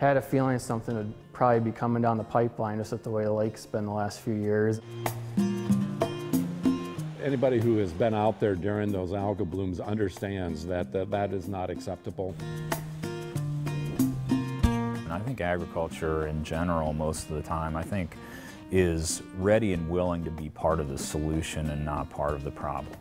Had a feeling something would probably be coming down the pipeline just with the way the lake's been the last few years. Anybody who has been out there during those algal blooms understands that that, that is not acceptable. I think agriculture in general, most of the time, I think is ready and willing to be part of the solution and not part of the problem.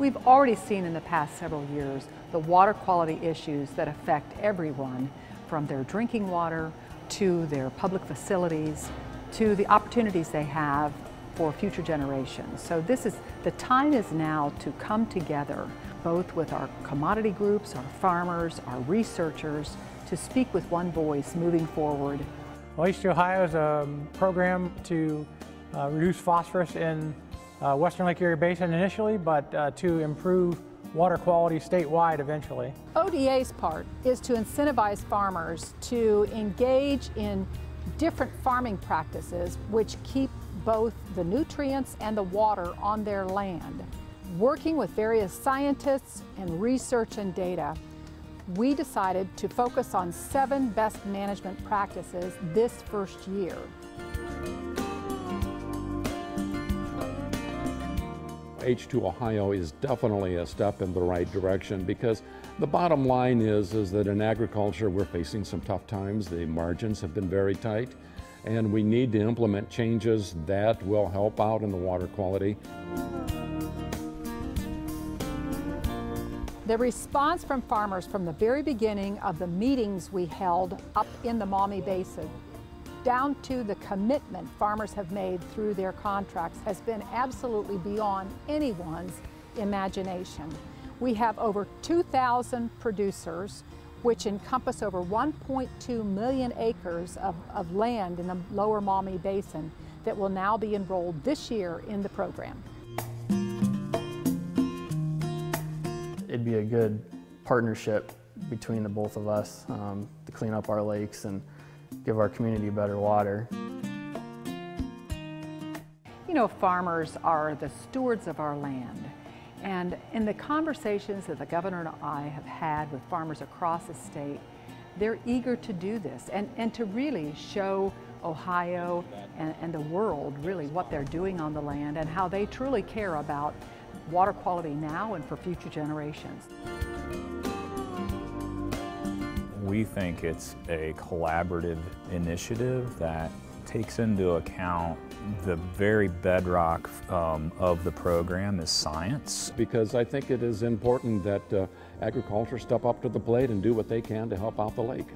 We've already seen in the past several years the water quality issues that affect everyone from their drinking water to their public facilities to the opportunities they have for future generations. So this is, the time is now to come together both with our commodity groups, our farmers, our researchers, to speak with one voice moving forward. Well, Ohio is a program to uh, reduce phosphorus in uh, Western Lake Erie Basin initially, but uh, to improve water quality statewide eventually. ODA's part is to incentivize farmers to engage in different farming practices which keep both the nutrients and the water on their land. Working with various scientists and research and data, we decided to focus on seven best management practices this first year. H2 Ohio is definitely a step in the right direction because the bottom line is, is that in agriculture we're facing some tough times. The margins have been very tight and we need to implement changes that will help out in the water quality. The response from farmers from the very beginning of the meetings we held up in the Maumee Basin down to the commitment farmers have made through their contracts has been absolutely beyond anyone's imagination. We have over 2,000 producers which encompass over 1.2 million acres of, of land in the lower Maumee Basin that will now be enrolled this year in the program. It'd be a good partnership between the both of us um, to clean up our lakes and give our community better water. You know, farmers are the stewards of our land. And in the conversations that the governor and I have had with farmers across the state, they're eager to do this and, and to really show Ohio and, and the world really what they're doing on the land and how they truly care about water quality now and for future generations. We think it's a collaborative initiative that takes into account the very bedrock um, of the program is science. Because I think it is important that uh, agriculture step up to the plate and do what they can to help out the lake.